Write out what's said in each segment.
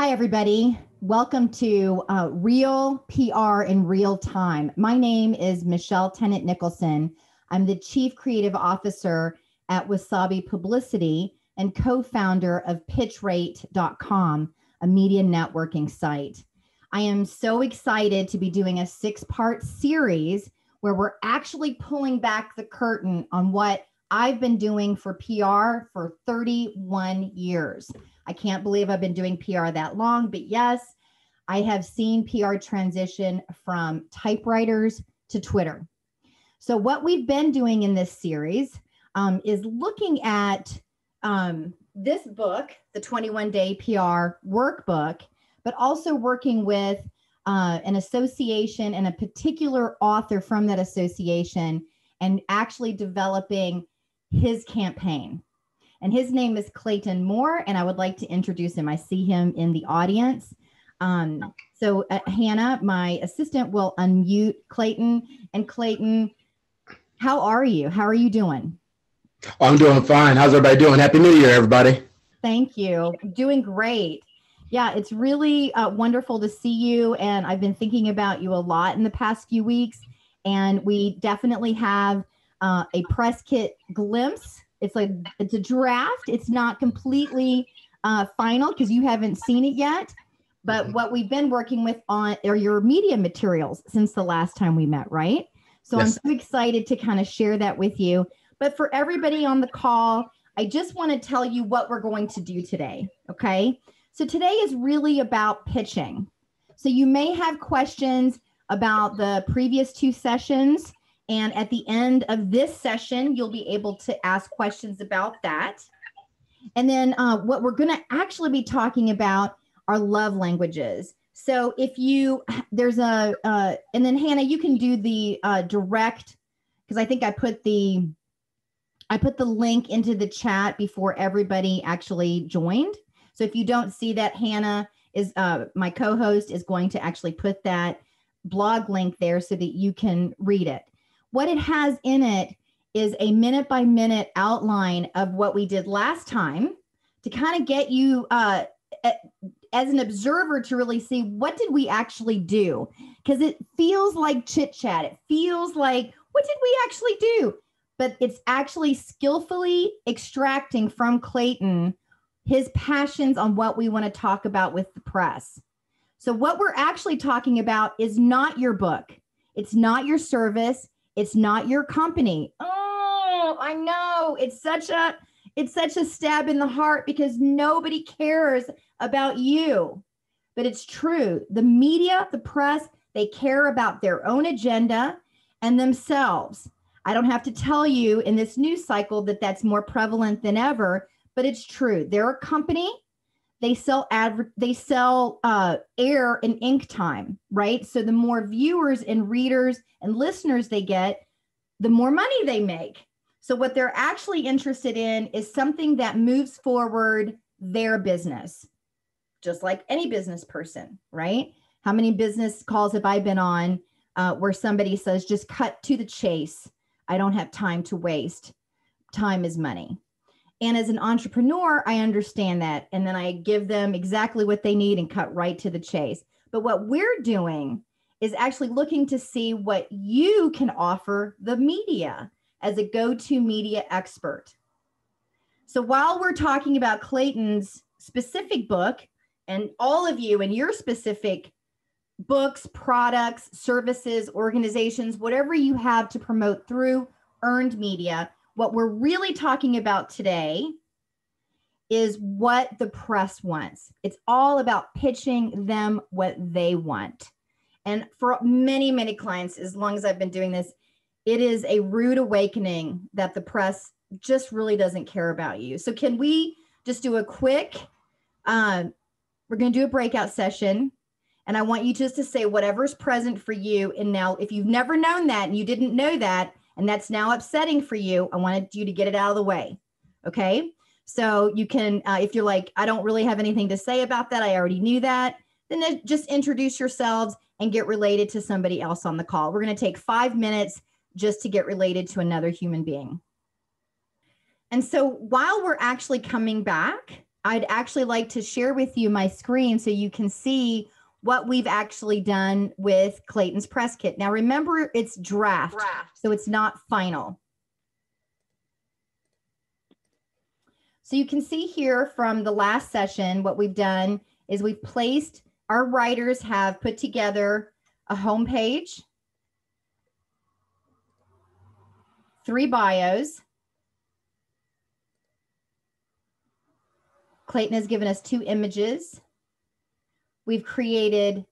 Hi, everybody. Welcome to uh, Real PR in Real Time. My name is Michelle Tennant Nicholson. I'm the Chief Creative Officer at Wasabi Publicity and co founder of PitchRate.com, a media networking site. I am so excited to be doing a six part series where we're actually pulling back the curtain on what I've been doing for PR for 31 years. I can't believe I've been doing PR that long, but yes, I have seen PR transition from typewriters to Twitter. So, what we've been doing in this series um, is looking at um, this book, the 21 Day PR Workbook, but also working with uh, an association and a particular author from that association and actually developing his campaign. And his name is Clayton Moore, and I would like to introduce him. I see him in the audience. Um, so, uh, Hannah, my assistant, will unmute Clayton. And Clayton, how are you? How are you doing? I'm doing fine. How's everybody doing? Happy New Year, everybody. Thank you. Doing great. Yeah, it's really uh, wonderful to see you. And I've been thinking about you a lot in the past few weeks. And we definitely have uh, a press kit glimpse. It's like it's a draft. It's not completely uh, final because you haven't seen it yet. But mm-hmm. what we've been working with on are your media materials since the last time we met, right? So yes. I'm so excited to kind of share that with you. But for everybody on the call, I just want to tell you what we're going to do today. Okay. So today is really about pitching. So you may have questions about the previous two sessions. And at the end of this session, you'll be able to ask questions about that. And then uh, what we're going to actually be talking about are love languages. So if you, there's a, uh, and then Hannah, you can do the uh, direct, because I think I put the, I put the link into the chat before everybody actually joined. So if you don't see that, Hannah is uh, my co-host is going to actually put that blog link there so that you can read it. What it has in it is a minute by minute outline of what we did last time to kind of get you uh, as an observer to really see what did we actually do. Because it feels like chit chat it feels like what did we actually do? But it's actually skillfully extracting from clayton his passions on what we want to talk about with the press. So what we're actually talking about is not your book. It's not your service it's not your company oh i know it's such a it's such a stab in the heart because nobody cares about you. But it's true. The media, the press, they care about their own agenda and themselves. I don't have to tell you in this news cycle that that's more prevalent than ever, but it's true. They're a company. They sell adver- they sell uh, air and ink time, right? So the more viewers and readers and listeners they get, the more money they make. So what they're actually interested in is something that moves forward their business just like any business person, right? How many business calls have I been on uh, where somebody says, just cut to the chase? I don't have time to waste. Time is money. And as an entrepreneur, I understand that. And then I give them exactly what they need and cut right to the chase. But what we're doing is actually looking to see what you can offer the media as a go to media expert. So while we're talking about Clayton's specific book, and all of you and your specific books, products, services, organizations, whatever you have to promote through earned media. What we're really talking about today is what the press wants. It's all about pitching them what they want. And for many, many clients, as long as I've been doing this, it is a rude awakening that the press just really doesn't care about you. So, can we just do a quick uh, we're going to do a breakout session. And I want you just to say whatever's present for you. And now, if you've never known that and you didn't know that, and that's now upsetting for you, I wanted you to get it out of the way. Okay. So you can, uh, if you're like, I don't really have anything to say about that, I already knew that, then just introduce yourselves and get related to somebody else on the call. We're going to take five minutes just to get related to another human being. And so while we're actually coming back, I'd actually like to share with you my screen so you can see what we've actually done with Clayton's press kit. Now, remember, it's draft, draft. so it's not final. So you can see here from the last session, what we've done is we've placed, our writers have put together a home page, three bios. Clayton has given us two images. We've created,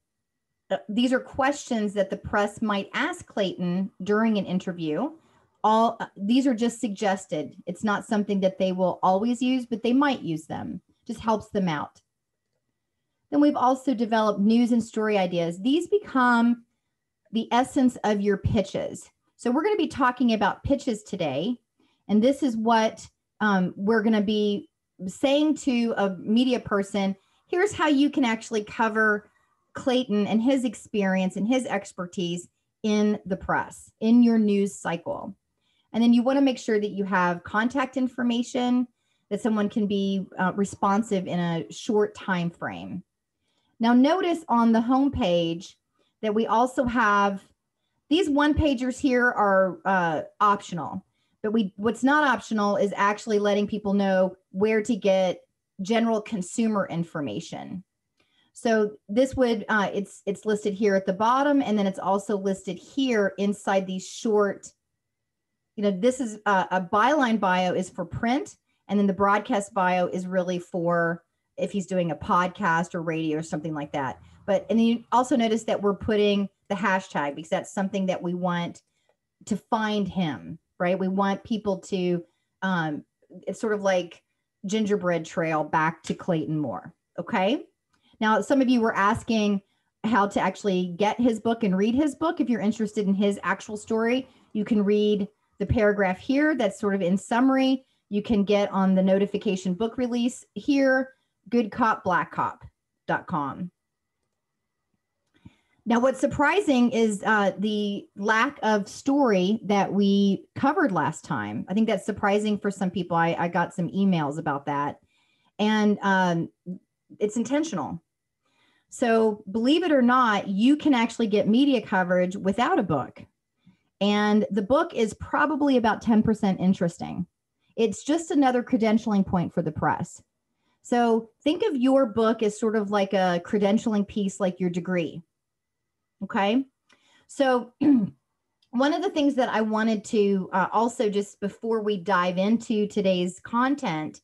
uh, these are questions that the press might ask Clayton during an interview. All uh, these are just suggested. It's not something that they will always use, but they might use them. Just helps them out. Then we've also developed news and story ideas. These become the essence of your pitches. So we're going to be talking about pitches today. And this is what um, we're going to be saying to a media person here's how you can actually cover Clayton and his experience and his expertise in the press, in your news cycle. And then you want to make sure that you have contact information that someone can be uh, responsive in a short time frame. Now notice on the home page that we also have these one pagers here are uh, optional, but we what's not optional is actually letting people know where to get general consumer information. So this would uh, it's it's listed here at the bottom, and then it's also listed here inside these short. You know, this is uh, a byline bio is for print, and then the broadcast bio is really for if he's doing a podcast or radio or something like that. But and then you also notice that we're putting the hashtag because that's something that we want to find him, right? We want people to um it's sort of like gingerbread trail back to Clayton Moore. Okay. Now, some of you were asking how to actually get his book and read his book. If you're interested in his actual story, you can read the paragraph here that's sort of in summary. You can get on the notification book release here, goodcopblackcop.com. Now, what's surprising is uh, the lack of story that we covered last time. I think that's surprising for some people. I, I got some emails about that, and um, it's intentional. So, believe it or not, you can actually get media coverage without a book. And the book is probably about 10% interesting. It's just another credentialing point for the press. So, think of your book as sort of like a credentialing piece, like your degree Okay. So, one of the things that I wanted to uh, also just before we dive into today's content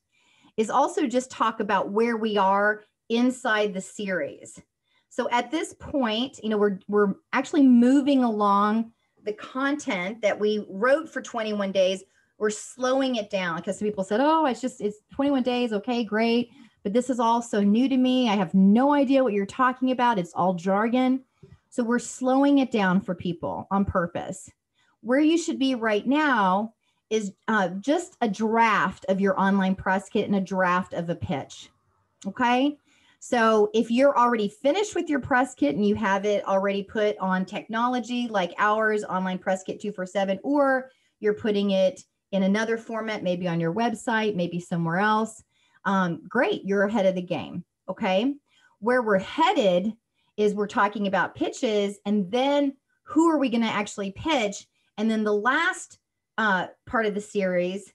is also just talk about where we are inside the series. So at this point, you know, we're we're actually moving along the content that we wrote for 21 days. We're slowing it down because some people said, "Oh, it's just it's 21 days. Okay, great." But this is all so new to me. I have no idea what you're talking about. It's all jargon. So we're slowing it down for people on purpose. Where you should be right now is uh, just a draft of your online press kit and a draft of a pitch. Okay. So if you're already finished with your press kit and you have it already put on technology like ours, online press kit 247, or you're putting it in another format, maybe on your website, maybe somewhere else, um, great, you're ahead of the game. Okay. Where we're headed is we're talking about pitches and then who are we going to actually pitch? And then the last uh, part of the series,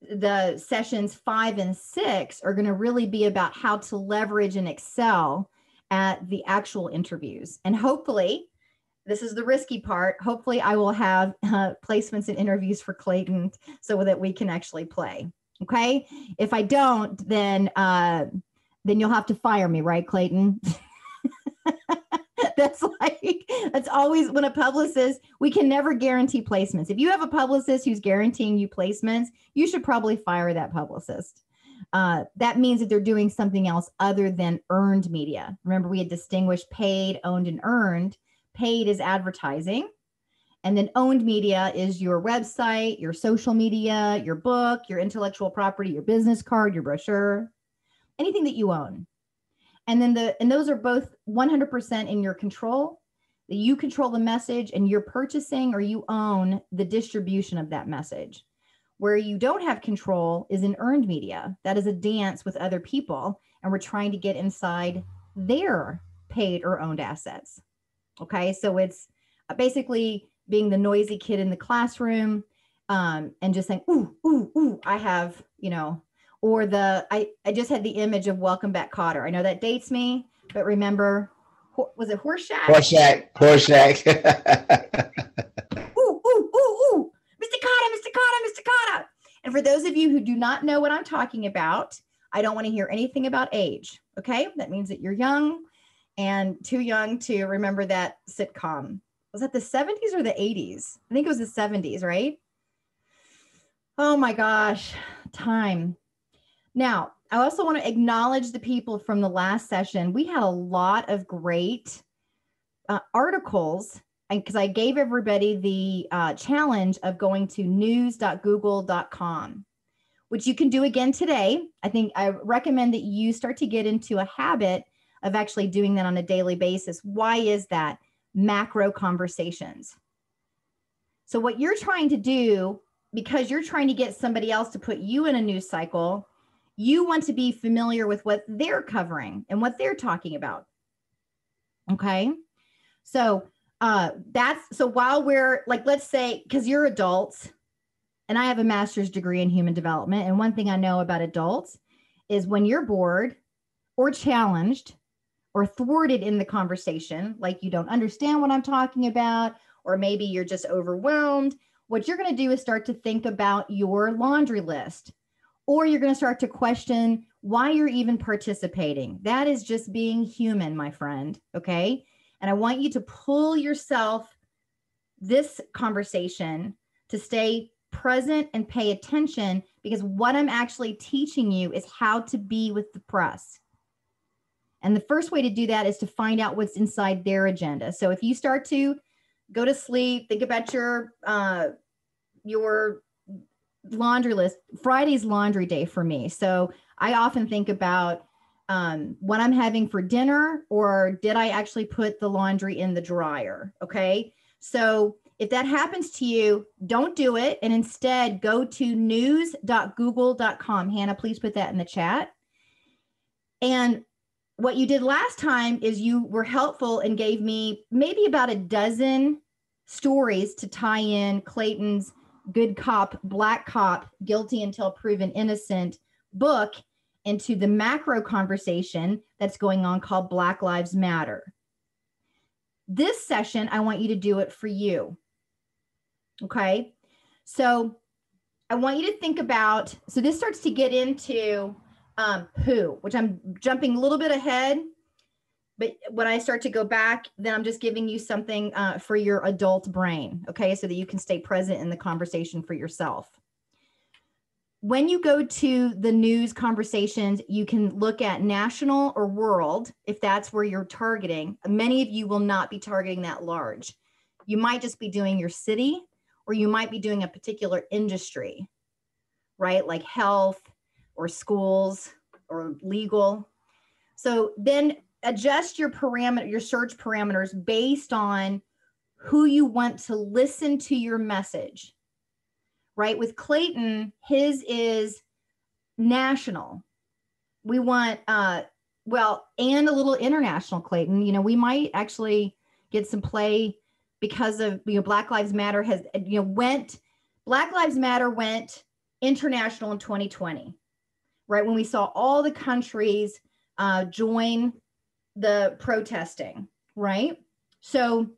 the sessions five and six, are going to really be about how to leverage and excel at the actual interviews. And hopefully, this is the risky part. Hopefully, I will have uh, placements and interviews for Clayton so that we can actually play. Okay. If I don't, then uh, then you'll have to fire me, right, Clayton? that's like that's always when a publicist we can never guarantee placements. If you have a publicist who's guaranteeing you placements you should probably fire that publicist. Uh, that means that they're doing something else other than earned media. Remember we had distinguished paid owned and earned. Paid is advertising and then owned media is your website your social media your book your intellectual property your business card your brochure anything that you own and then the and those are both 100% in your control that you control the message and you're purchasing or you own the distribution of that message Where you don't have control is in earned media. That is a dance with other people, and we're trying to get inside their paid or owned assets. Okay, so it's basically being the noisy kid in the classroom um, and just saying, ooh, ooh, ooh, I have, you know, or the, I, I just had the image of Welcome Back Kotter. I know that dates me, but remember, was it Horshack? Horshack, Horshack. ooh, ooh, ooh, ooh, Mr. Kotter, Mr. Kotter, Mr. Kotter. And for those of you who do not know what I'm talking about, I don't want to hear anything about age. Okay. That means that you're young and too young to remember that sitcom. Was that the 70s or the 80s? I think it was the 70s, right? Oh my gosh, time. Now, I also want to acknowledge the people from the last session. We had a lot of great uh, articles because I gave everybody the uh, challenge of going to news.google.com, which you can do again today. I think I recommend that you start to get into a habit of actually doing that on a daily basis. Why is that? Macro conversations. So, what you're trying to do, because you're trying to get somebody else to put you in a news cycle, you want to be familiar with what they're covering and what they're talking about. Okay. So, uh, that's so while we're like, let's say, because you're adults, and I have a master's degree in human development. And one thing I know about adults is when you're bored or challenged, or thwarted in the conversation, like you don't understand what I'm talking about, or maybe you're just overwhelmed, what you're going to do is start to think about your laundry list, or you're going to start to question why you're even participating. That is just being human, my friend. Okay. And I want you to pull yourself this conversation to stay present and pay attention because what I'm actually teaching you is how to be with the press. And the first way to do that is to find out what's inside their agenda. So if you start to go to sleep, think about your uh, your laundry list. Friday's laundry day for me. So I often think about um, what I'm having for dinner, or did I actually put the laundry in the dryer? Okay. So if that happens to you, don't do it. And instead go to news.google.com. Hannah, please put that in the chat. And what you did last time is you were helpful and gave me maybe about a dozen stories to tie in Clayton's good cop, black cop, guilty until proven innocent book into the macro conversation that's going on called Black Lives Matter. This session, I want you to do it for you. Okay. So I want you to think about, so this starts to get into um, who, which I'm jumping a little bit ahead. But when I start to go back, then I'm just giving you something uh, for your adult brain, okay, so that you can stay present in the conversation for yourself. When you go to the news conversations, you can look at national or world if that's where you're targeting. Many of you will not be targeting that large. You might just be doing your city or you might be doing a particular industry, right? Like health, or schools or legal. So then adjust your parameter, your search parameters based on who you want to listen to your message. Right? With Clayton, his is national. We want uh well, and a little international Clayton. You know, we might actually get some play because of you know Black Lives Matter has you know went Black Lives Matter went international in 2020 right? When we saw all the countries uh, join the protesting, right? So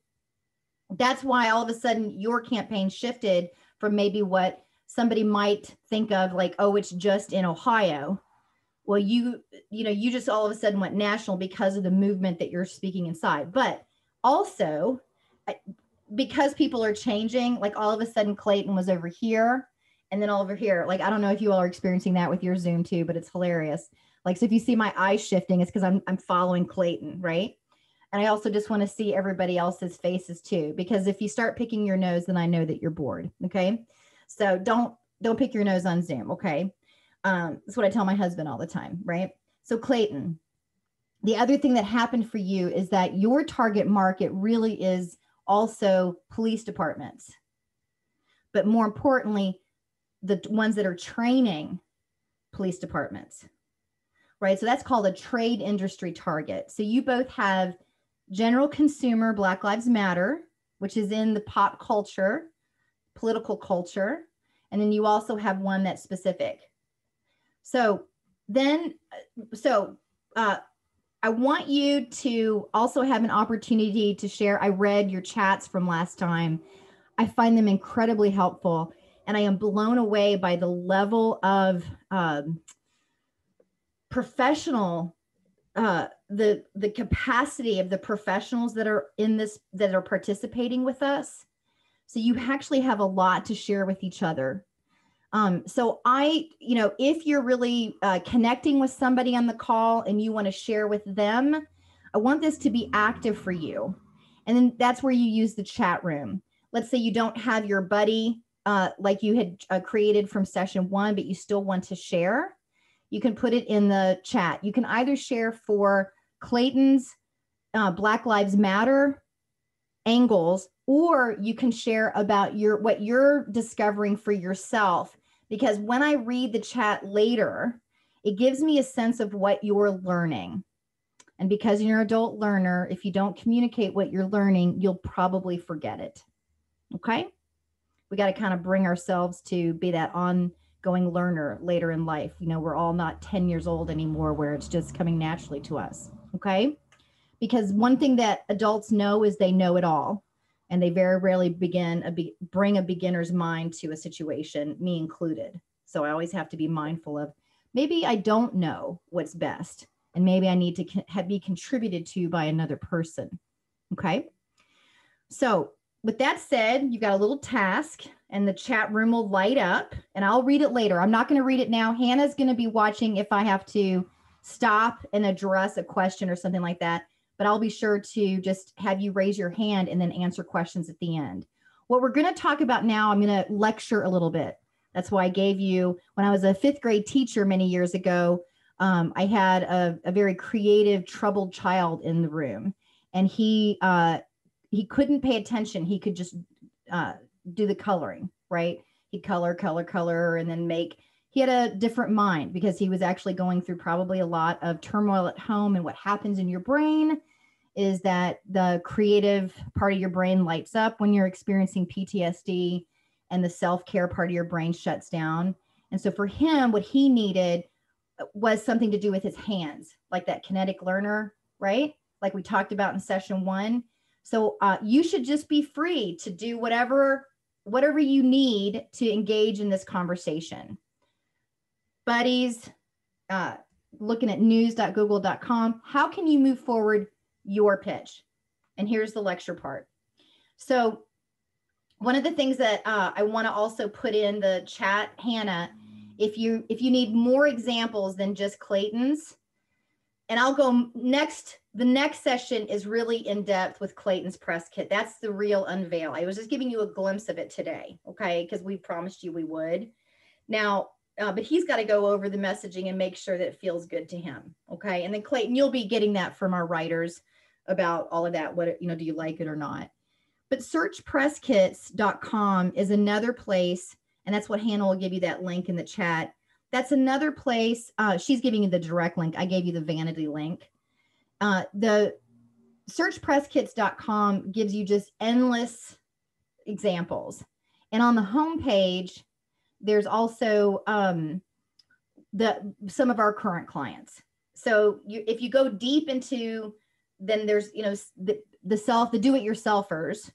that's why all of a sudden your campaign shifted from maybe what somebody might think of like, oh, it's just in Ohio. Well, you, you know, you just all of a sudden went national because of the movement that you're speaking inside. But also, because people are changing, like all of a sudden Clayton was over here and then all over here like i don't know if you all are experiencing that with your zoom too but it's hilarious like so if you see my eyes shifting it's because i'm i'm following clayton right? And i also just want to see everybody else's faces too because if you start picking your nose then i know that you're bored okay? So don't don't pick your nose on zoom okay? Um that's what i tell my husband all the time right? So clayton the other thing that happened for you is that your target market really is also police departments. But more importantly the ones that are training police departments, right? So that's called a trade industry target. So you both have general consumer Black Lives Matter, which is in the pop culture, political culture, and then you also have one that's specific. So then, so uh, I want you to also have an opportunity to share. I read your chats from last time. I find them incredibly helpful and I am blown away by the level of um, professional uh, the the capacity of the professionals that are in this that are participating with us. So you actually have a lot to share with each other. Um, so I, you know, if you're really uh, connecting with somebody on the call and you want to share with them, I want this to be active for you. And then that's where you use the chat room. Let's say you don't have your buddy uh, like you had uh, created from session one, but you still want to share, you can put it in the chat. You can either share for Clayton's uh, Black Lives Matter angles, or you can share about your what you're discovering for yourself. Because when I read the chat later, it gives me a sense of what you're learning. And because you're an adult learner, if you don't communicate what you're learning, you'll probably forget it. Okay we got to kind of bring ourselves to be that ongoing learner later in life. You know, we're all not 10 years old anymore where it's just coming naturally to us. Okay. Because one thing that adults know is they know it all. And they very rarely begin a be, bring a beginner's mind to a situation, me included. So I always have to be mindful of maybe I don't know what's best, and maybe I need to have, be contributed to by another person. Okay. So with that said, you've got a little task and the chat room will light up and I'll read it later. I'm not going to read it now. Hannah's going to be watching if I have to stop and address a question or something like that. But I'll be sure to just have you raise your hand and then answer questions at the end. What we're going to talk about now, I'm going to lecture a little bit. That's why I gave you, when I was a fifth grade teacher many years ago, um, I had a, a, very creative, troubled child in the room. And he uh, he couldn't pay attention. He could just uh, do the coloring, right? He'd color, color, color, and then make. He had a different mind because he was actually going through probably a lot of turmoil at home. And what happens in your brain is that the creative part of your brain lights up when you're experiencing PTSD, and the self care part of your brain shuts down. And so for him, what he needed was something to do with his hands, like that kinetic learner, right? Like we talked about in session one so uh, you should just be free to do whatever whatever you need to engage in this conversation. Buddies, uh, looking at news.google.com, how can you move forward your pitch? And here's the lecture part. So one of the things that uh, I want to also put in the chat, Hannah, if you if you need more examples than just Clayton's, and I'll go next. The next session is really in depth with Clayton's press kit. That's the real unveil. I was just giving you a glimpse of it today, okay? Because we promised you we would. Now, uh, but he's got to go over the messaging and make sure that it feels good to him, okay? And then Clayton, you'll be getting that from our writers about all of that. What you know, do you like it or not? But searchpresskits.com is another place, and that's what Hannah will give you that link in the chat that's another place. Uh, she's giving you the direct link. I gave you the vanity link. Uh, the searchpresskits.com gives you just endless examples. And on the homepage, there's also um, the some of our current clients. So you, if you go deep into, then there's you know the, the self the do-it-yourselfers.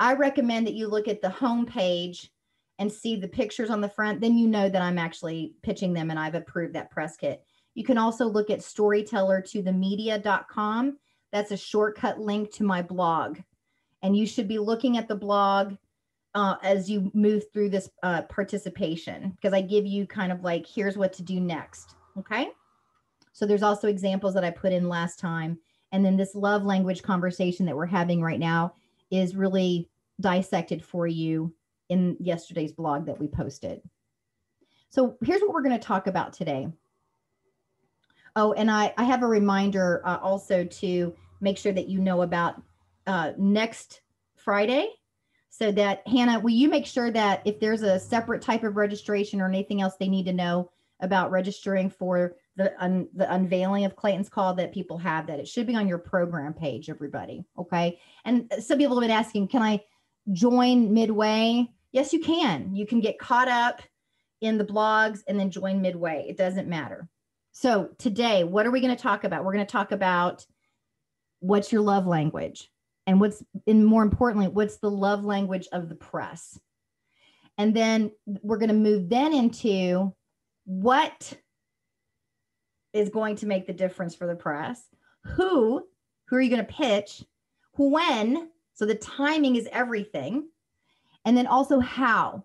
I recommend that you look at the homepage and see the pictures on the front, then you know that I'm actually pitching them and I've approved that press kit. You can also look at storyteller to the media.com. That's a shortcut link to my blog. And you should be looking at the blog uh, as you move through this uh, participation because I give you kind of like, here's what to do next. Okay. So there's also examples that I put in last time. And then this love language conversation that we're having right now is really dissected for you in yesterday's blog that we posted. So here's what we're going to talk about today. Oh, and I, I have a reminder uh, also to make sure that you know about uh, next Friday. so that Hannah, will you make sure that if there's a separate type of registration or anything else they need to know about registering for the un, the unveiling of Clayton's call that people have that it should be on your program page, everybody. Okay. And some people have been asking, can I join midway? Yes, you can. You can get caught up in the blogs and then join midway. It doesn't matter. So today, what are we going to talk about? We're going to talk about what's your love language and what's and more importantly what's the love language of the press and then we're going to move then into what is going to make the difference for the press who who are you going to pitch when so the timing is everything and then also how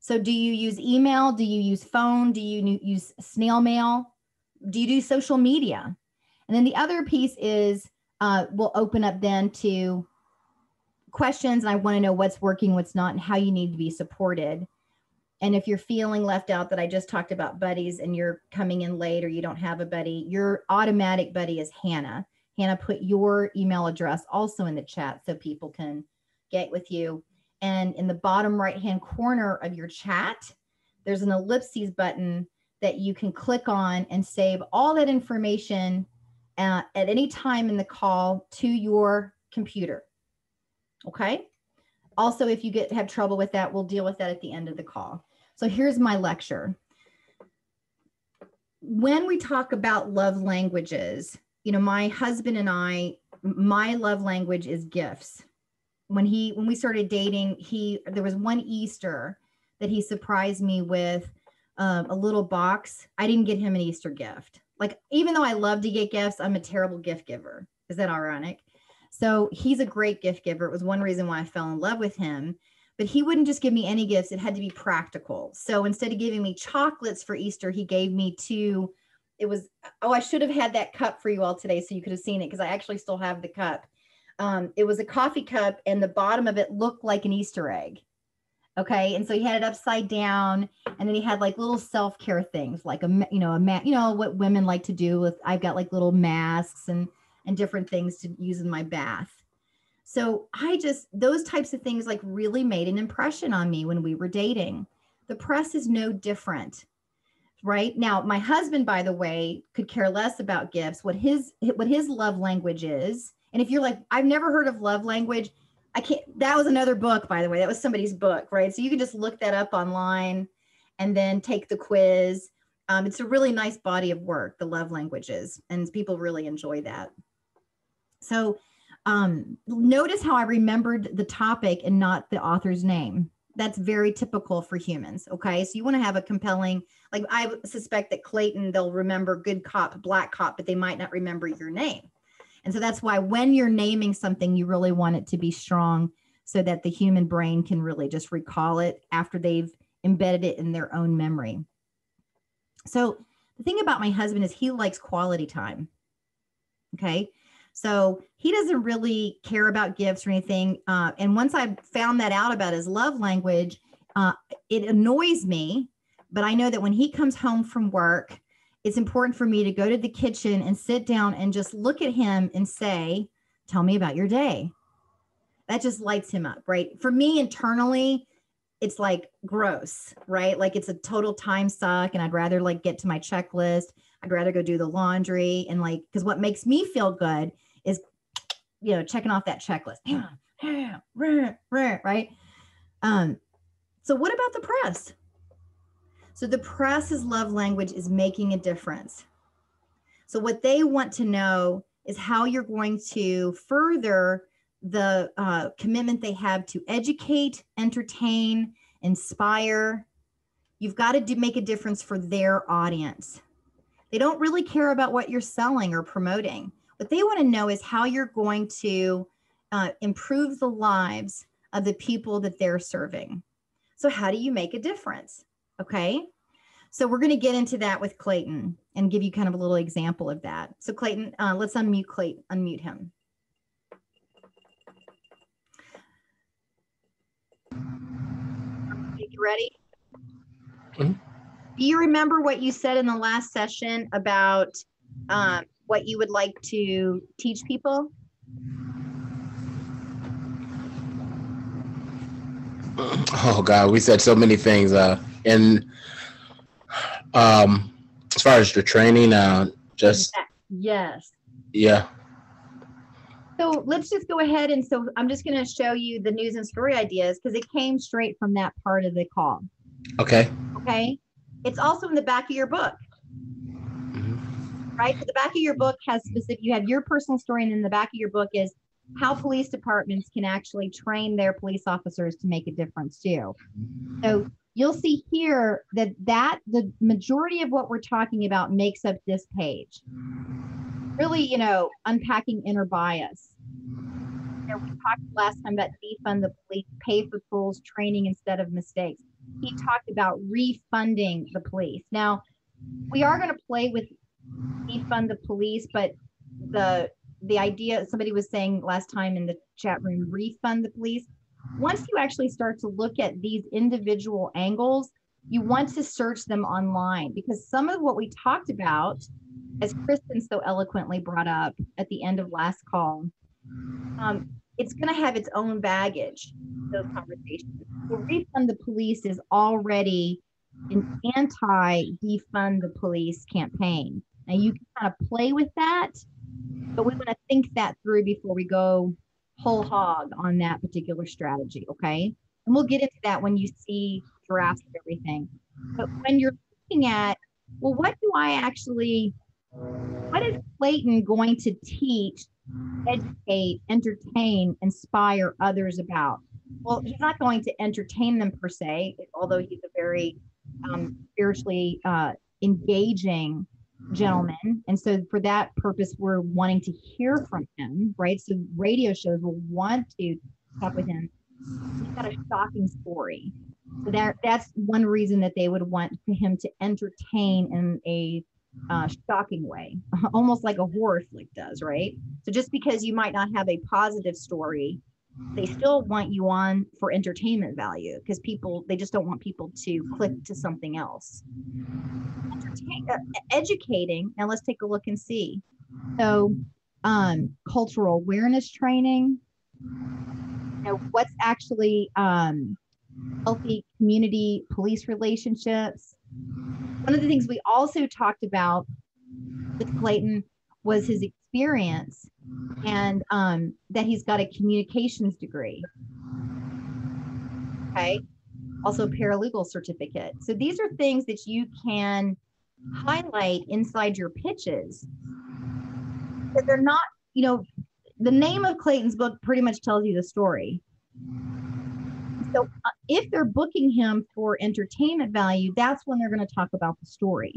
so do you use email do you use phone do you use snail mail do you do social media and then the other piece is uh, we'll open up then to questions and I want to know what's working, what's not, and how you need to be supported. And if you're feeling left out that I just talked about buddies and you're coming in late or you don't have a buddy, your automatic buddy is Hannah. Hannah, put your email address also in the chat so people can get with you. And in the bottom right hand corner of your chat, there's an ellipses button that you can click on and save all that information uh, at any time in the call to your computer. Okay. Also, if you get have trouble with that, we'll deal with that at the end of the call. So here's my lecture. When we talk about love languages, you know, my husband and I, my love language is gifts. When he when we started dating, he there was one Easter that he surprised me with um, a little box. I didn't get him an Easter gift. Like, even though I love to get gifts, I'm a terrible gift giver. Is that ironic? So he's a great gift giver. It was one reason why I fell in love with him. But he wouldn't just give me any gifts, it had to be practical. So instead of giving me chocolates for Easter, he gave me two. It was, oh, I should have had that cup for you all today so you could have seen it because I actually still have the cup. Um, it was a coffee cup, and the bottom of it looked like an Easter egg. Okay. And so he had it upside down. And then he had like little self care things, like a, you know, a mat, you know, what women like to do with, I've got like little masks and, and different things to use in my bath. So I just, those types of things like really made an impression on me when we were dating. The press is no different. Right now, my husband, by the way, could care less about gifts. What his what his love language is, and if you're like, I've never heard of love language, I can't, that was another book, by the way. That was somebody's book, right? So you can just look that up online and then take the quiz. Um, it's a really nice body of work, the love languages, and people really enjoy that. So um, notice how I remembered the topic and not the author's name. That's very typical for humans. Okay. So you want to have a compelling, like I suspect that Clayton, they'll remember good cop, black cop, but they might not remember your name. And so that's why when you're naming something, you really want it to be strong so that the human brain can really just recall it after they've embedded it in their own memory. So the thing about my husband is he likes quality time. Okay. So he doesn't really care about gifts or anything. Uh, and once I found that out about his love language, uh, it annoys me. But I know that when he comes home from work, it's important for me to go to the kitchen and sit down and just look at him and say, Tell me about your day. That just lights him up, right? For me internally, it's like gross, right? Like it's a total time suck. And I'd rather like get to my checklist. I'd rather go do the laundry and like, because what makes me feel good is, you know, checking off that checklist. right? Um, so what about the press? So the press's love language is making a difference. So what they want to know is how you're going to further the uh, commitment they have to educate, entertain, inspire. You've got to do, make a difference for their audience. They don't really care about what you're selling or promoting. What they want to know is how you're going to uh, improve the lives of the people that they're serving. So, how do you make a difference? Okay. So we're going to get into that with Clayton and give you kind of a little example of that. So Clayton, uh, let's unmute Clayton, unmute him. Are you ready? Mm -hmm. Do you remember what you said in the last session about um, what you would like to teach people? Oh God, we said so many things. Uh, and um, as far as the training, uh, just yes, yeah. So let's just go ahead and so I'm just going to show you the news and story ideas because it came straight from that part of the call. Okay. Okay. It's also in the back of your book. Right. So the back of your book has specific, you have your personal story, and then the back of your book is how police departments can actually train their police officers to make a difference too. So you'll see here that that the majority of what we're talking about makes up this page. Really, you know, unpacking inner bias. You know, we talked last time about defund the police, pay for fools, training instead of mistakes. He talked about refunding the police. Now, we are going to play with defund the police, but the the idea somebody was saying last time in the chat room refund the police once you actually start to look at these individual angles you want to search them online because some of what we talked about as kristen so eloquently brought up at the end of last call um, it's going to have its own baggage those conversations. So refund the police is already an anti defund the police campaign. Now you can kind of play with that but we want to think that through before we go whole hog on that particular strategy. Okay. And we'll get into that when you see drafts of everything. But when you're looking at, well, what do I actually, what is Clayton going to teach, educate, entertain, inspire others about? Well, he's not going to entertain them per se, although he's a very um, spiritually uh, engaging gentleman. And so for that purpose, we're wanting to hear from him, right? So radio shows will want to talk with him. He's got a shocking story. So that that's one reason that they would want him to entertain in a uh, shocking way, almost like a horror flick does, right? So just because you might not have a positive story, they still want you on for entertainment value because people they just don't want people to click to something else. Entertain, uh, educating now let's take a look and see. So um cultural awareness training. You know what's actually um healthy community police relationships? One of the things we also talked about with clayton was his experience and um, that he's got a communications degree. Okay. Also, paralegal certificate. So these are things that you can highlight inside your pitches. But they're not, you know, the name of Clayton's book pretty much tells you the story. So uh, if they're booking him for entertainment value, that's when they're going to talk about the story.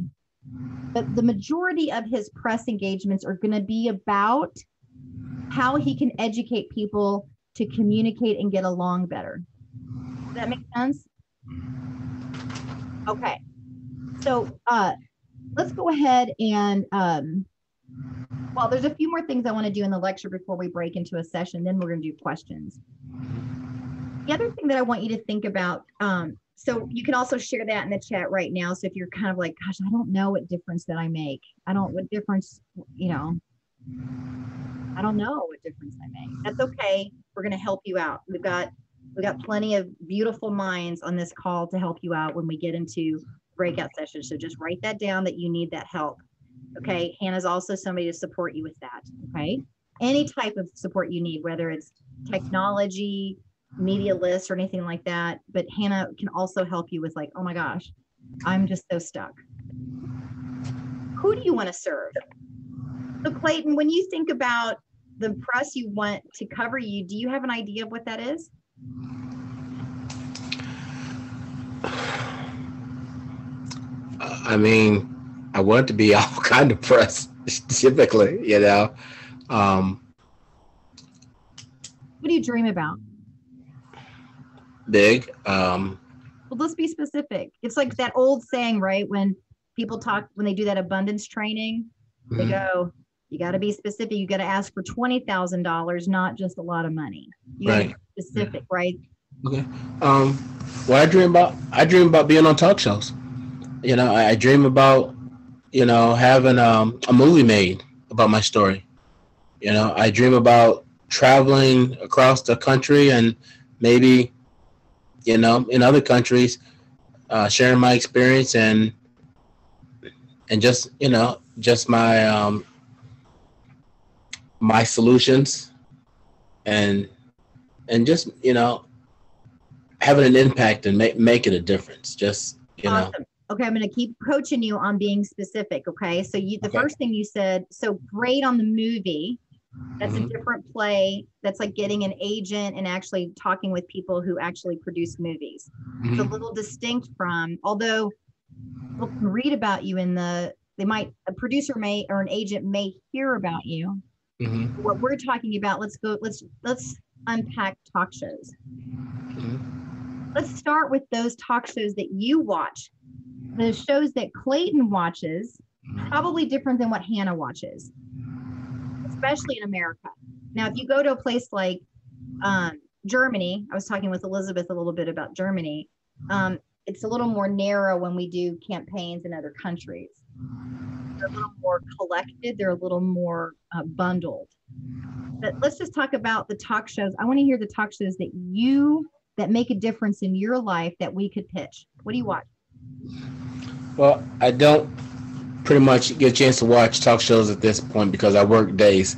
But the majority of his press engagements are going to be about how he can educate people to communicate and get along better. Does that make sense? Okay. So uh, let's go ahead and, um, well, there's a few more things I want to do in the lecture before we break into a session. Then we're going to do questions. The other thing that I want you to think about, um, so you can also share that in the chat right now. So if you're kind of like, gosh, I don't know what difference that I make. I don't, what difference, you know, I don't know what difference I make. That's okay. We're going to help you out. We've got we've got plenty of beautiful minds on this call to help you out when we get into breakout sessions. So just write that down that you need that help. Okay. Hannah's also somebody to support you with that. Okay. Any type of support you need, whether it's technology, media lists, or anything like that. But Hannah can also help you with, like, oh my gosh, I'm just so stuck. Who do you want to serve? So, Clayton, when you think about the press you want to cover you, do you have an idea of what that is? I mean, I want to be all kind of press, typically, you know. Um, what do you dream about? Big. Um, well, let's be specific. It's like that old saying, right? When people talk, when they do that abundance training, they mm-hmm. go, you got to be specific. You got to ask for twenty thousand dollars, not just a lot of money. You right. specific, yeah. right? Okay. Um, what I dream about, I dream about being on talk shows. You know, I, I dream about, you know, having um, a movie made about my story. You know, I dream about traveling across the country and maybe you know, in other countries, uh, sharing my experience and and just you know just my um, my solutions and and just you know having an impact and make make it a difference. Just you know. Awesome. Okay, I'm going to keep coaching you on being specific. Okay, so you the Okay. first thing you said, so great on the movie. That's a Mhm. different play. That's like getting an agent and actually talking with people who actually produce movies. It's a Mhm. little distinct from, although people can read about you in the, they might, a producer may or an agent may hear about you. Mhm. What we're talking about, let's go, let's let's unpack talk shows. Mhm. let's start with those talk shows that you watch. The shows that Clayton watches, probably different than what Hannah watches, especially in America. Now, if you go to a place like um, Germany, I was talking with Elizabeth a little bit about Germany. Um, it's a little more narrow when we do campaigns in other countries. They're a little more collected. They're a little more uh, bundled. But let's just talk about the talk shows. I want to hear the talk shows that you that make a difference in your life that we could pitch. What do you watch? Well, I don't pretty much get a chance to watch talk shows at this point because I work days.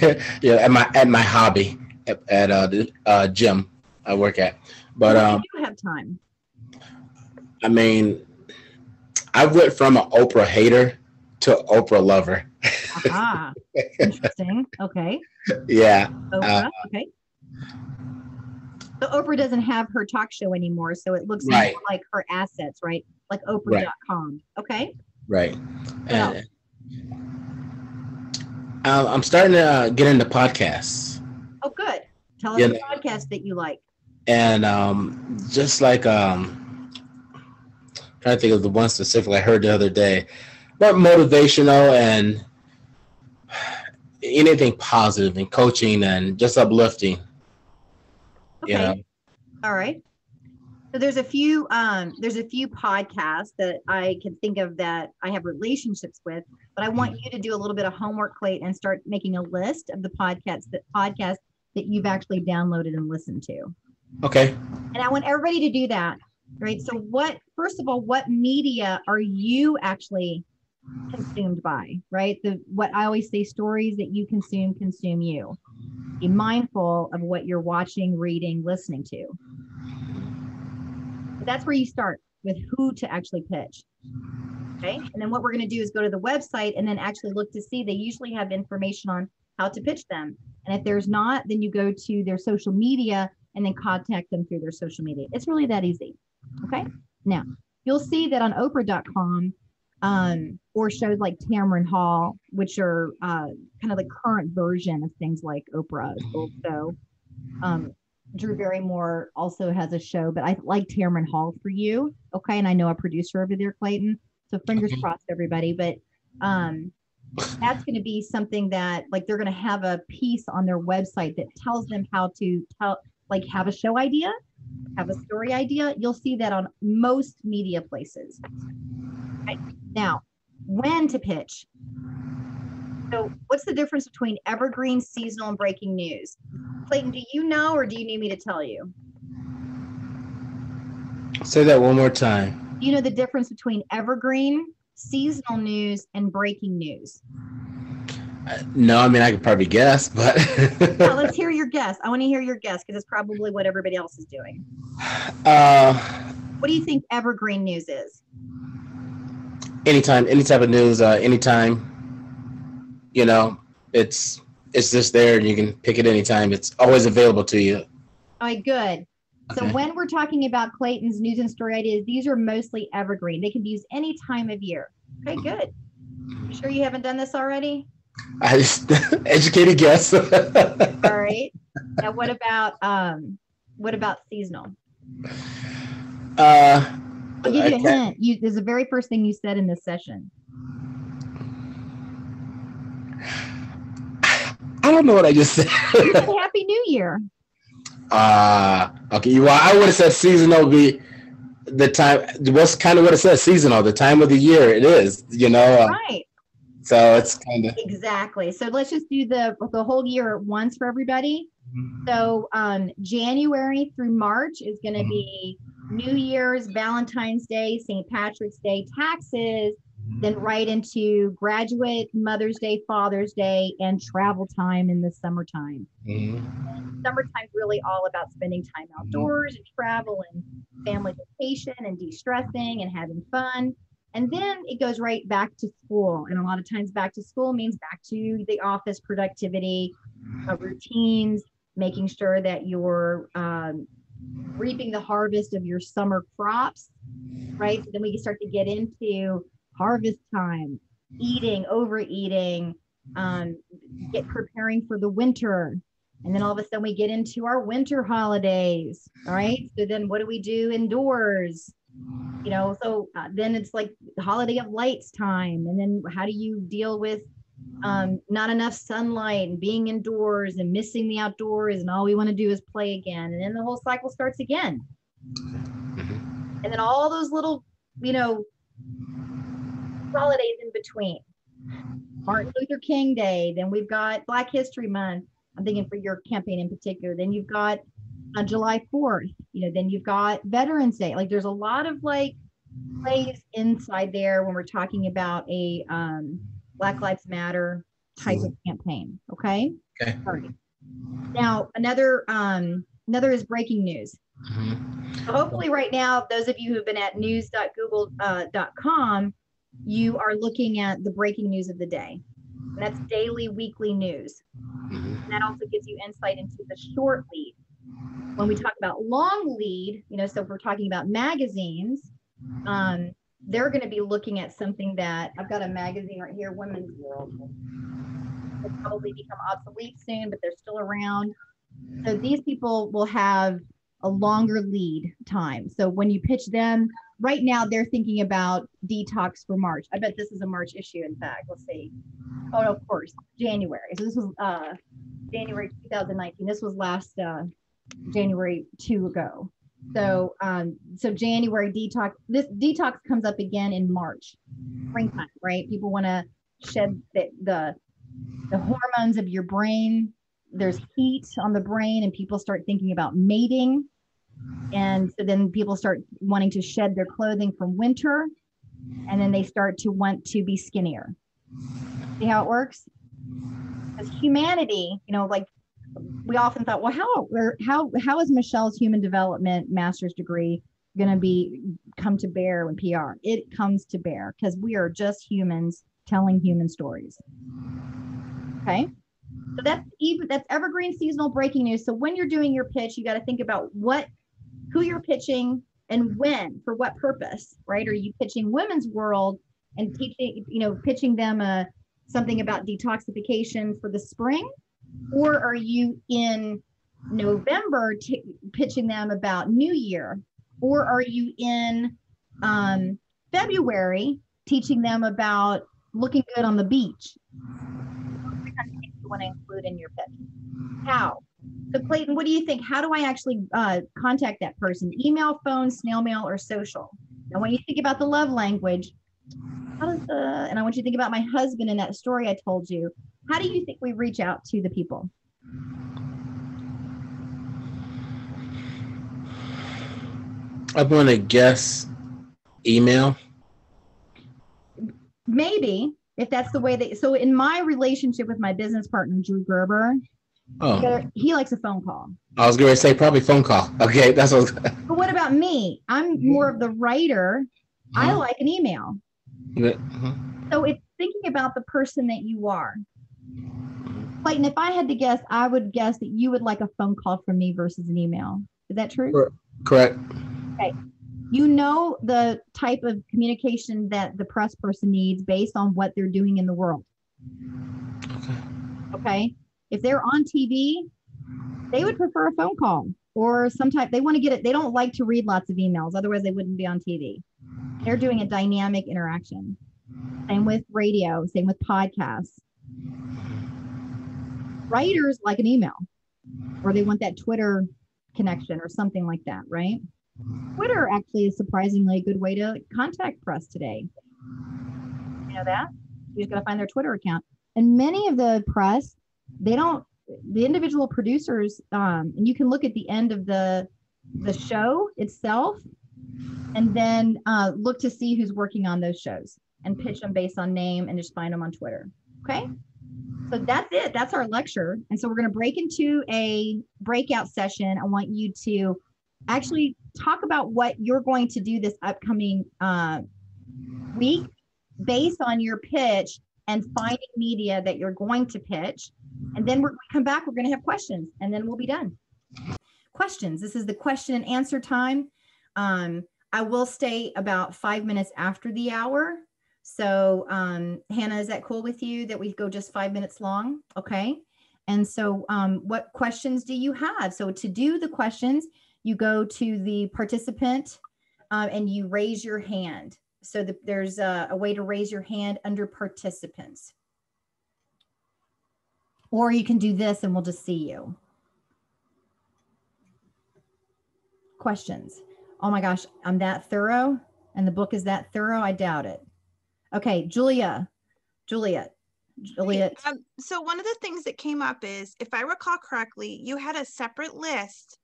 yeah, at my at my hobby at, at uh, the uh, gym I work at. But When um, you have time. I mean, I went from an Oprah hater to Oprah lover. Aha, interesting. Okay, yeah, Oprah. okay. So Oprah doesn't have her talk show anymore, so it looks Right. more like her assets, right? Like Oprah.com. Okay. right. And, uh, I'm starting to uh, get into podcasts. Oh, good. Tell us Yeah. the podcast that you like. and um, just like um, trying to think of the one specific I heard the other day, more motivational and anything positive and coaching and just uplifting. Okay. You know, All right. So there's a few um there's a few podcasts that I can think of that I have relationships with, but I want you to do a little bit of homework, Clayton, and start making a list of the podcasts that podcasts that you've actually downloaded and listened to. okay. And I want everybody to do that. Right. Mm-hmm. So what first of all, what media are you actually consumed by? Right. The what I always say stories that you consume consume you. Be mindful of what you're watching, reading, listening to. That's where you start with who to actually pitch. Okay. And then what we're going to do is go to the website and then actually look to see they usually have information on how to pitch them. And if there's not, then you go to their social media and then contact them through their social media. It's really that easy. Okay. Now you'll see that on Oprah.com um, or shows like Tamron Hall, which are uh, kind of the current version of things like Oprah. Also, um, Drew Barrymore also has a show, but I like Tamron Hall for you. Okay. And I know a producer over there, Clayton. So fingers crossed, everybody. But um, that's going to be something that like they're going to have a piece on their website that tells them how to tell, like have a show idea, have a story idea. You'll see that on most media places. Okay. Now, when to pitch. So, what's the difference between evergreen, seasonal, and breaking news? Clayton, do you know or do you need me to tell you? Say that one more time. Do you know the difference between evergreen, seasonal news, and breaking news? No, I mean I could probably guess, but let's hear your guess. I want to hear your guess because it's probably what everybody else is doing. uh, What do you think evergreen news is? anytime, any type of news, uh, anytime. You know, it's it's just there, and you can pick it anytime. It's always available to you. All right, good. So Okay. when we're talking about Clayton's news and story ideas, these are mostly evergreen. They can be used any time of year. Okay, good. You sure you haven't done this already? I just educated guess. All right. now what about um what about seasonal? uh, I'll give you a hint. You this is the very first thing you said in this session. I don't know what I just said. You said Happy New Year. Uh okay. Well, I would have said seasonal would be the time. What's kind of what it says seasonal, the time of the year it is. You know, uh, Right. So it's kind of exactly. So let's just do the the whole year at once for everybody. Mm-hmm. So um, January through March is going to Mhm. be New Year's, Valentine's Day, St. Patrick's Day, taxes, then right into graduate, Mother's Day, Father's Day, and travel time in the summertime. Mhm. Summertime's really all about spending time outdoors and travel and family vacation and de-stressing and having fun. And then it goes right back to school. And a lot of times back to school means back to the office productivity, uh, routines, making sure that you're um, reaping the harvest of your summer crops, right? So then we start to get into harvest time, eating, overeating, um, get preparing for the winter. And then all of a sudden we get into our winter holidays. All right. So then what do we do indoors? You know, so uh, then it's like holiday of lights time. And then how do you deal with um, not enough sunlight and being indoors and missing the outdoors and all we want to do is play again. And then the whole cycle starts again. Mhm. And then all those little, you know, holidays in between. Martin Luther King Day, then we've got Black History Month. I'm thinking for your campaign in particular. Then you've got on July 4th, you know, then you've got Veterans Day. Like there's a lot of like plays inside there when we're talking about a um, Black Lives Matter type of campaign. Okay. Okay. Right. Now another um, another is breaking news. Mhm. So hopefully right now, those of you who've been at news.google.com, you are looking at the breaking news of the day. And that's daily, weekly news. Mhm. And that also gives you insight into the short lead. When we talk about long lead, you know, so if we're talking about magazines, um, they're going to be looking at something that I've got a magazine right here, Women's World. Will probably become obsolete soon, but they're still around. So these people will have a longer lead time. So when you pitch them, right now they're thinking about detox for March. I bet this is a March issue, in fact. Let's see. Oh, of course, January. So this was uh, January 2019. This was last uh, January two ago. So um, so January detox. This detox comes up again in March, springtime, right? People want to shed the, the the hormones of your brain. There's heat on the brain, and people start thinking about mating. And so then people start wanting to shed their clothing from winter, and then they start to want to be skinnier. See how it works? Because humanity, you know, like we often thought, well, how how how is Michelle's human development master's degree going to be come to bear when PR? It comes to bear because we are just humans telling human stories. Okay. So that's even that's evergreen seasonal breaking news. So when you're doing your pitch, you got to think about what who you're pitching and when for what purpose, right? Are you pitching women's world and teaching, you know, pitching them a something about detoxification for the spring? Or are you in November t- pitching them about New Year? Or are you in um, February teaching them about looking good on the beach? What kind you want to include in your pitch? How? So Clayton, what do you think? How do I actually uh, contact that person? Email, phone, snail mail, or social? And when you think about the love language, how does the and I want you to think about my husband in that story I told you. How do you think we reach out to the people? I'm going to guess email. Maybe if that's the way that so in my relationship with my business partner Drew Gerber, Oh, he likes a phone call. I was going to say probably phone call. Okay, that's what. But what about me? I'm more of the writer. I Mhm. like an email. Mhm. So it's thinking about the person that you are. Clayton, if I had to guess, I would guess that you would like a phone call from me versus an email. Is that true? Correct. You know the type of communication that the press person needs based on what they're doing in the world. Okay. Okay. If they're on TV, they would prefer a phone call or some type, they want to get it. They don't like to read lots of emails. Otherwise, they wouldn't be on TV. They're doing a dynamic interaction. Same with radio, same with podcasts. Writers like an email or they want that Twitter connection or something like that, right? Twitter actually is surprisingly a good way to contact press today. You know that? You just got to find their Twitter account. And many of the press, they don't. The individual producers, um, and you can look at the end of the the show itself, and then uh, look to see who's working on those shows and pitch them based on name and just find them on Twitter. Okay. So that's it. That's our lecture. And so we're going to break into a breakout session. I want you to actually talk about what you're going to do this upcoming uh, week based on your pitch and finding media that you're going to pitch. And then we're going to come back, we're going to have questions, and then we'll be done. Questions. This is the question and answer time. Um, I will stay about five minutes after the hour. So, um, Hannah, is that cool with you that we go just five minutes long? Okay. And so, um, what questions do you have? So, to do the questions, you go to the participant uh, and you raise your hand. So the, there's a, a way to raise your hand under participants. Or you can do this and we'll just see you. Questions? Oh my gosh, I'm that thorough and the book is that thorough? I doubt it. Okay, Julia, Juliet, Juliet. Um, so one of the things that came up is, if I recall correctly, you had a separate list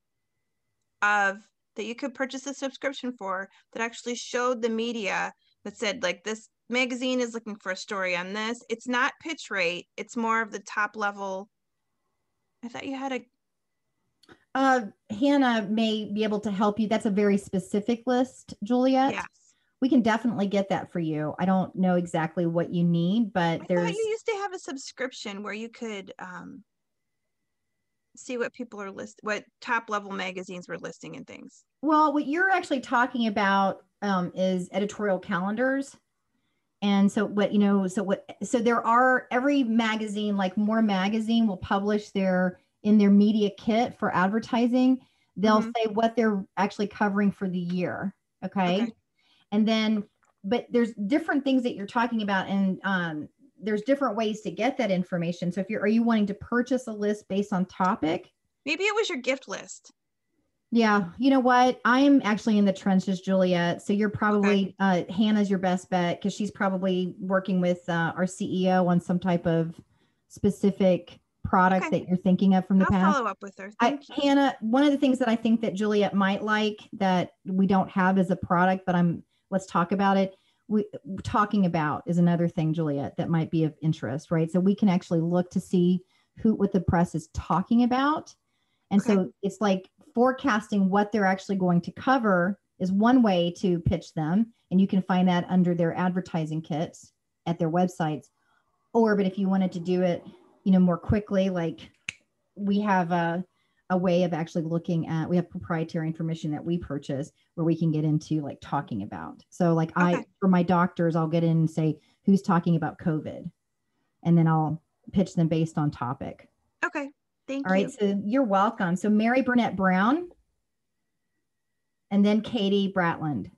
of that you could purchase a subscription for that actually showed the media that said like this magazine is looking for a story on this. It's not pitch rate, it's more of the top level. I thought you had a uh Hannah may be able to help you. That's a very specific list, Juliet. Yes. We can definitely get that for you. I don't know exactly what you need, but I there's you used to have a subscription where you could um see what people are list what top level magazines were listing and things well what you're actually talking about um, is editorial calendars and so what you know so what so there are every magazine like more magazine will publish their in their media kit for advertising they'll mm-hmm. say what they're actually covering for the year okay? okay and then but there's different things that you're talking about and um, there's different ways to get that information. So if you're, are you wanting to purchase a list based on topic? Maybe it was your gift list. Yeah, you know what? I'm actually in the trenches, Juliet. So you're probably okay. uh, Hannah's your best bet because she's probably working with uh, our CEO on some type of specific product okay. that you're thinking of from the I'll past. Follow up with her. I, Hannah, one of the things that I think that Juliet might like that we don't have as a product, but I'm let's talk about it we talking about is another thing, Juliet, that might be of interest, right? So we can actually look to see who what the press is talking about. And okay. so it's like forecasting what they're actually going to cover is one way to pitch them. And you can find that under their advertising kits at their websites. Or, but if you wanted to do it, you know, more quickly, like we have a a way of actually looking at we have proprietary information that we purchase where we can get into like talking about. So like okay. i for my doctors i'll get in and say who's talking about covid? And then i'll pitch them based on topic. Okay. Thank all you. all right so you're welcome. So mary burnett brown and then katie bratland.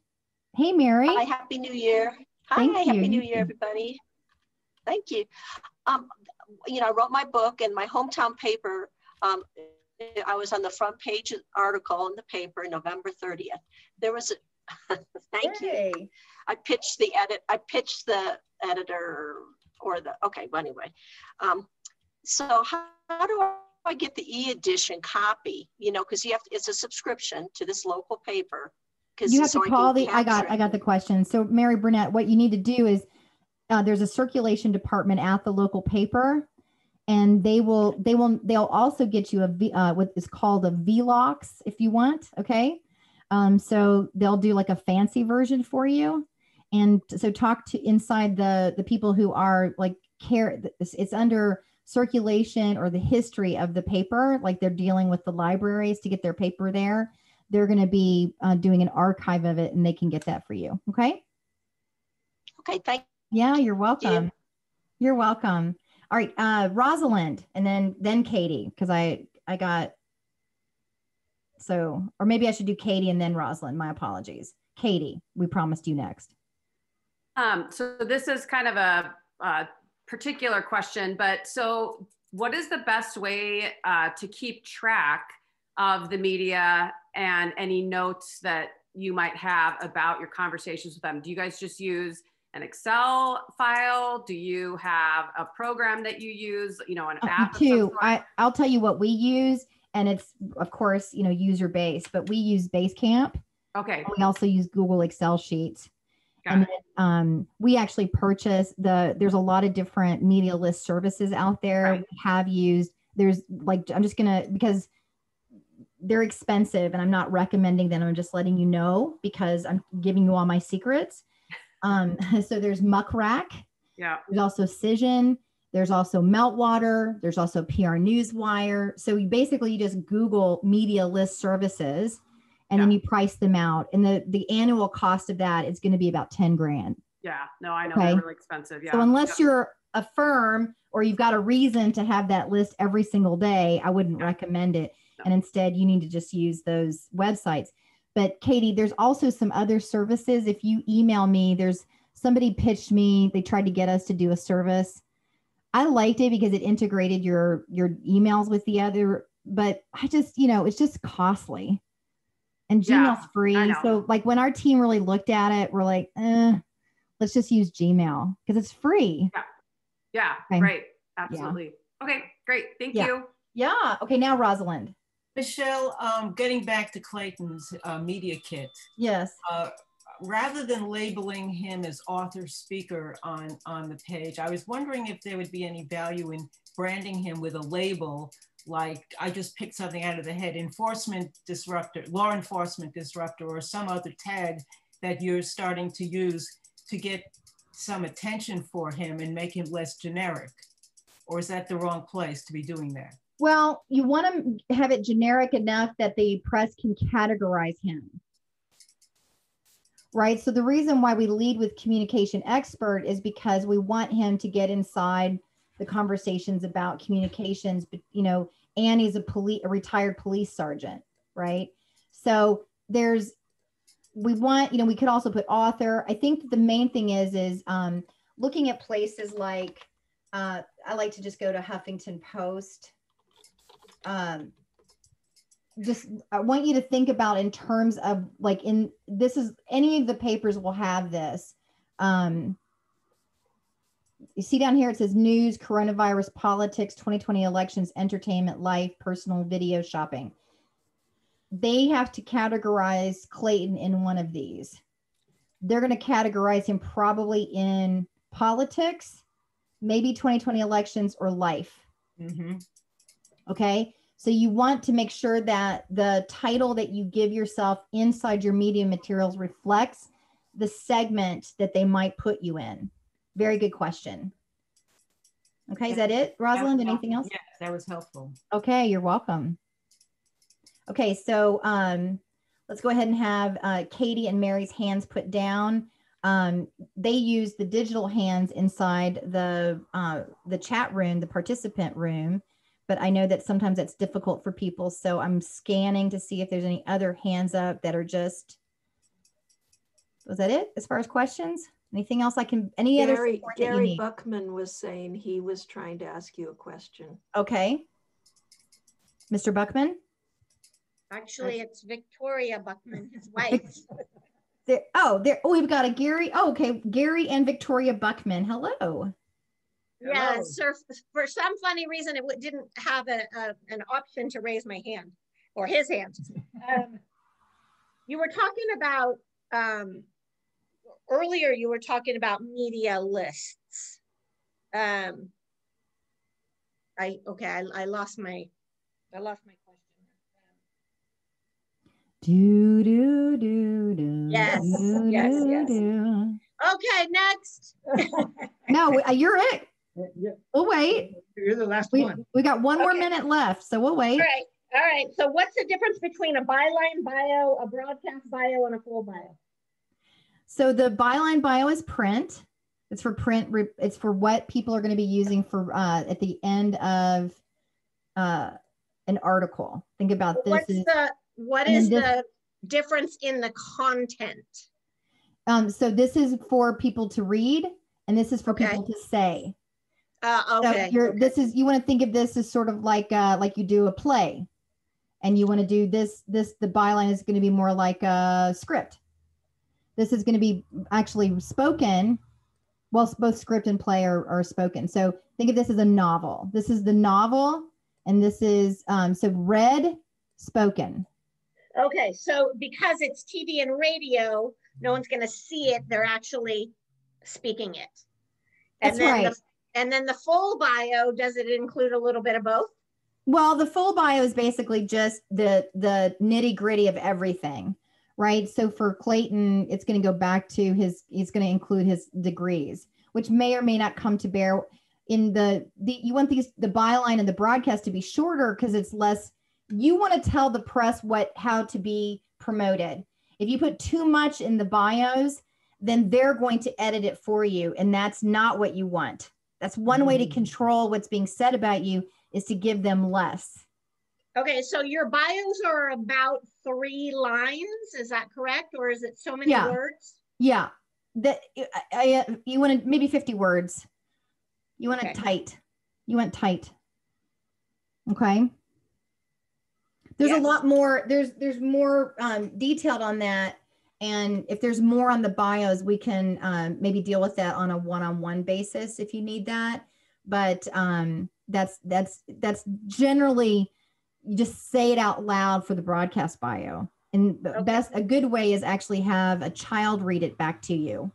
Hey mary. Hi happy new year. Hi Thank happy you. new year everybody. Thank you. Um you know i wrote my book and my hometown paper um, I was on the front page article in the paper November 30th. There was a, thank hey. you. I pitched the edit, I pitched the editor or the, okay, well, anyway. Um, so how, how do I get the e-edition copy? You know, because you have to, it's a subscription to this local paper. Because you have so to call I the. I got. I got the question. So Mary Burnett, what you need to do is uh, there's a circulation department at the local paper and they will they will they'll also get you a v, uh, what is called a vlox if you want okay? Um, so they'll do like a fancy version for you. And so talk to inside the the people who are like care it's under circulation or the history of the paper like they're dealing with the libraries to get their paper there. They're going to be uh, doing an archive of it and they can get that for you okay? Okay thank yeah you're welcome. you. you're welcome all right, uh, Rosalind, and then then Katie, because I I got so, or maybe I should do Katie and then Rosalind. My apologies, Katie. We promised you next. Um, so this is kind of a, a particular question, but so what is the best way uh, to keep track of the media and any notes that you might have about your conversations with them? Do you guys just use an Excel file? Do you have a program that you use? You know, an Uh, app. We of some do. sort? I, I'll tell you what we use, and it's of course you know user based, but we use Basecamp. okay. We also use Google Excel sheets. Got and then, um, we actually purchase the there's a lot of different media list services out there Right. we have used there's like i'm just gonna because they're expensive and i'm not recommending them i'm just letting you know because i'm giving you all my secrets um, so there's Muck Rack Yeah. there's also Cision. There's also Meltwater. There's also PR Newswire. So you basically you just Google media list services, and then you price them out. And the the annual cost of that is going to be about ten grand. Yeah. No, I know Okay. they're really expensive. Yeah. So unless Yeah. you're a firm or you've got a reason to have that list every single day, I wouldn't Yeah. recommend it. And instead, you need to just use those websites. But Katie, there's also some other services. If you email me, there's somebody pitched me. They tried to get us to do a service. I liked it because it integrated your your emails with the other. But I just, you know, it's just costly. And Yeah, Gmail's free. So like when our team really looked at it, we're like, eh, let's just use Gmail because it's free. Yeah. Okay. Right. Absolutely. Okay. Great. Thank Yeah. you. Yeah. Okay. Now, Rosalind. Michelle, um, getting back to Clayton's uh, media kit, Yes. uh, rather than labeling him as author speaker on, on the page, I was wondering if there would be any value in branding him with a label like I just picked something out of the head, enforcement disruptor, law enforcement disruptor, or some other tag that you're starting to use to get some attention for him and make him less generic? Or is that the wrong place to be doing that? Well, you want to have it generic enough that the press can categorize him. Right. So the reason why we lead with communication expert is because we want him to get inside the conversations about communications. But you know, Annie's a police, a retired police sergeant, right? So there's, we want, you know, we could also put author. I think the main thing is is um, looking at places like uh, I like to just go to Huffington Post. Um, just I want you to think about in terms of like in this is any of the papers will have this. Um, you see down here it says news, coronavirus, politics, 2020 elections, entertainment, life, personal, video, shopping. They have to categorize Clayton in one of these. They're going to categorize him probably in politics, maybe 2020 elections or life. Mm-hmm. Okay. So you want to make sure that the title that you give yourself inside your media materials reflects the segment that they might put you in. Very good question. Okay. Is that it, Rosalind? Anything else? Yes, that was helpful. Okay, you're welcome. Okay, so um, let's go ahead and have uh, Katie and Mary's hands put down. Um, they use the digital hands inside the uh, the chat room, the participant room, but I know that sometimes that's difficult for people. So I'm scanning to see if there's any other hands up that are just. Was that it as far as questions? Anything else I can? Any other Gary, support that you Gary? Buckman was saying he was trying to ask you a question. Okay, Mr. Buckman. Actually, it's Victoria Buckman, his wife. There, oh, there. Oh, we've got a Gary. Oh, okay, Gary and Victoria Buckman. Hello. Yeah, Hello. sir. For some funny reason, it didn't have a, a an option to raise my hand or his hand. Um, you were talking about um, earlier. You were talking about media lists. Um, I okay. I, I lost my I lost my question. Do do do do. Yes, do, yes, do, yes. do. Okay, next. No, uh, you're it. We'll wait. You're the last We one. we got one more minute left, so we'll wait. All right. All right. So what's the difference between a byline bio, a broadcast bio, and a full bio? So the byline bio is print. It's for print. It's for what people are going to be using for uh, at the end of uh, an article. Think about this. What's is- the what and is this- the difference in the content? um, so this is for people to read, and this is for Okay. people to say. Uh, So you're okay. this is you want to think of this as sort of like uh like you do a play. And you want to do this this the byline is going to be more like a script. This is going to be actually spoken well, both script and play are, are spoken. So think of this as a novel. This is the novel, and this is um, so read, spoken. Okay, so because it's TV and radio, no one's going to see it. They're actually speaking it. And That's right. The, and then the full bio, does it include a little bit of both? Well, the full bio is basically just the the nitty gritty of everything, right? So for Clayton, it's going to go back to his. He's going to include his degrees, which may or may not come to bear in the the. You want these the byline and the broadcast to be shorter because it's less. You want to tell the press what how to be promoted. If you put too much in the bios, then they're going to edit it for you, and that's not what you want. That's one way to control what's being said about you is to give them less. Okay, so your bios are about three lines. Is that correct, or is it so many Yeah. words? Yeah, that I, I you want to maybe fifty words. You want it Okay. tight. You want tight. Okay. There's a lot more. There's there's more um, detailed on that, and if there's more on the bios, we can um, maybe deal with that on a one-on-one basis if you need that. But um, that's that's that's generally you just say it out loud for the broadcast bio. And the Okay. best a good way is actually have a child read it back to you.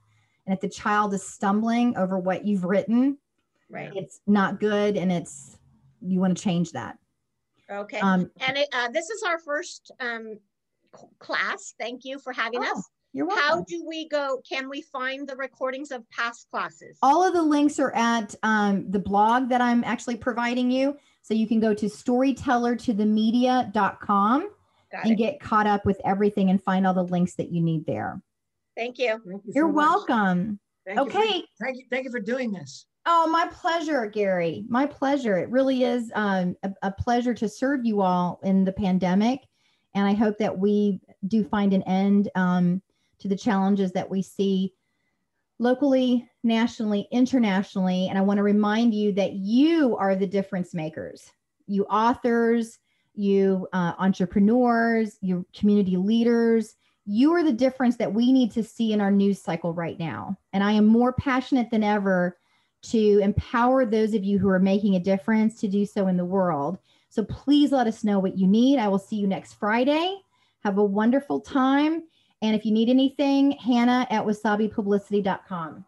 And if the child is stumbling over what you've written, Right. it's not good and it's you want to change that. Okay. Um, and it, uh, this is our first um, class. Thank you for having Oh, us. you're welcome. How do we go? Can we find the recordings of past classes? All of the links are at um, the blog that I'm actually providing you. So you can go to storytellertothemedia.com Got and it. get caught up with everything and find all the links that you need there. Thank you. Thank you You're so welcome. Thank you for- Okay. Thank you, thank you for doing this. Oh, my pleasure, Gary. My pleasure. It really is um, a, a pleasure to serve you all in the pandemic. And I hope that we do find an end um, to the challenges that we see locally, nationally, internationally. And I want to remind you that you are the difference makers. You authors, you uh, entrepreneurs, you community leaders, you are the difference that we need to see in our news cycle right now. And I am more passionate than ever to empower those of you who are making a difference to do so in the world. So please let us know what you need. I will see you next Friday. Have a wonderful time. And if you need anything, Hannah at wasabipublicity.com.